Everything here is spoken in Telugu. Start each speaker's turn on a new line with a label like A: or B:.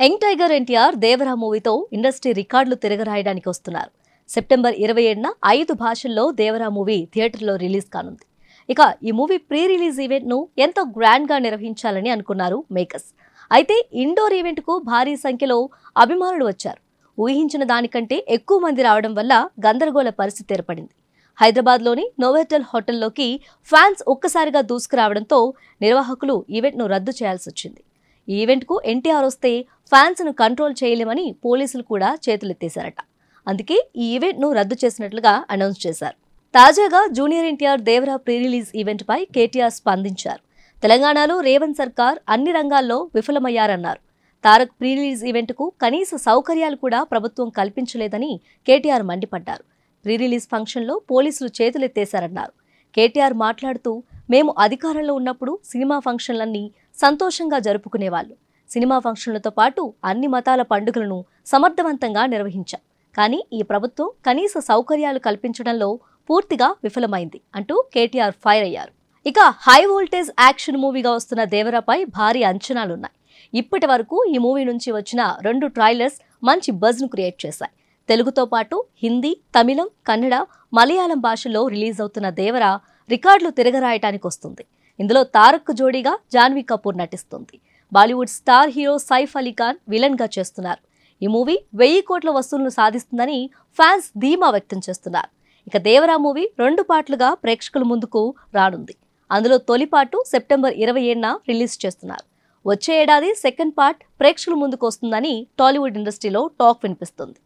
A: యంగ్ టైగర్ ఎన్టీఆర్ దేవరా మూవీతో ఇండస్ట్రీ రికార్డులు తిరగరాయడానికి వస్తున్నారు. సెప్టెంబర్ ఇరవై ఏడున ఐదు భాషల్లో దేవరా మూవీ థియేటర్లో రిలీజ్ కానుంది. ఇక ఈ మూవీ ప్రీ రిలీజ్ ఈవెంట్ను ఎంతో గ్రాండ్గా నిర్వహించాలని అనుకున్నారు మేకర్స్. అయితే ఇండోర్ ఈవెంట్కు భారీ సంఖ్యలో అభిమానులు వచ్చారు. ఊహించిన దానికంటే ఎక్కువ మంది రావడం వల్ల గందరగోళ పరిస్థితి ఏర్పడింది. హైదరాబాద్లోని నోవెటల్ హోటల్లోకి ఫ్యాన్స్ ఒక్కసారిగా దూసుకురావడంతో నిర్వాహకులు ఈవెంట్ను రద్దు చేయాల్సి వచ్చింది ఈ ఈవెంట్కు ఎన్టీఆర్ వస్తే ఫ్యాన్స్ను కంట్రోల్ చేయలేమని పోలీసులు కూడా చేతులెత్తేశారట. అందుకే ఈ ఈవెంట్ను రద్దు చేసినట్లుగా అనౌన్స్ చేశారు. తాజాగా junior NTR Devara pre release ఈవెంట్పై KTR స్పందించారు. తెలంగాణలో రేవంత్ సర్కార్ అన్ని రంగాల్లో విఫలమయ్యారన్నారు. తారక్ ప్రీ రిలీజ్ ఈవెంట్కు కనీస సౌకర్యాలు కూడా ప్రభుత్వం కల్పించలేదని కేటీఆర్ మండిపడ్డారు. ప్రీ రిలీజ్ ఫంక్షన్లో పోలీసులు చేతులెత్తేశారన్నారు. కేటీఆర్ మాట్లాడుతూ మేము అధికారంలో ఉన్నప్పుడు సినిమా ఫంక్షన్లన్నీ సంతోషంగా జరుపుకునేవాళ్ళు. సినిమా ఫంక్షన్లతో పాటు అన్ని మతాల పండుగలను సమర్థవంతంగా నిర్వహించాం. కానీ ఈ ప్రభుత్వం కనీస సౌకర్యాలు కల్పించడంలో పూర్తిగా విఫలమైంది అంటూ కేటీఆర్ ఫైర్ అయ్యారు. ఇక హై వోల్టేజ్ యాక్షన్ మూవీగా వస్తున్న దేవరాపై భారీ అంచనాలున్నాయి. ఇప్పటి వరకు ఈ మూవీ నుంచి వచ్చిన రెండు ట్రైలర్స్ మంచి బజ్ను క్రియేట్ చేశాయి. తెలుగుతో పాటు హిందీ తమిళం కన్నడ మలయాళం భాషల్లో రిలీజ్ అవుతున్న దేవర రికార్డులు తిరగరాయటానికి వస్తుంది. ఇందులో తారక్ జోడీగా జాన్వీ కపూర్ నటిస్తుంది. బాలీవుడ్ స్టార్ హీరో సైఫ్ అలీ ఖాన్ విలన్గా చేస్తున్నారు. ఈ మూవీ వెయ్యి కోట్ల వసూళ్ళను సాధిస్తుందని ఫ్యాన్స్ ధీమా వ్యక్తం చేస్తున్నారు. ఇక దేవరా మూవీ రెండు పాటలుగా ప్రేక్షకుల ముందుకు రానుంది. అందులో తొలి పాటు సెప్టెంబర్ ఇరవై ఏడున రిలీజ్ చేస్తున్నారు. వచ్చే ఏడాది సెకండ్ పార్ట్ ప్రేక్షకుల ముందుకు వస్తుందని టాలీవుడ్ ఇండస్ట్రీలో టాక్ వినిపిస్తుంది.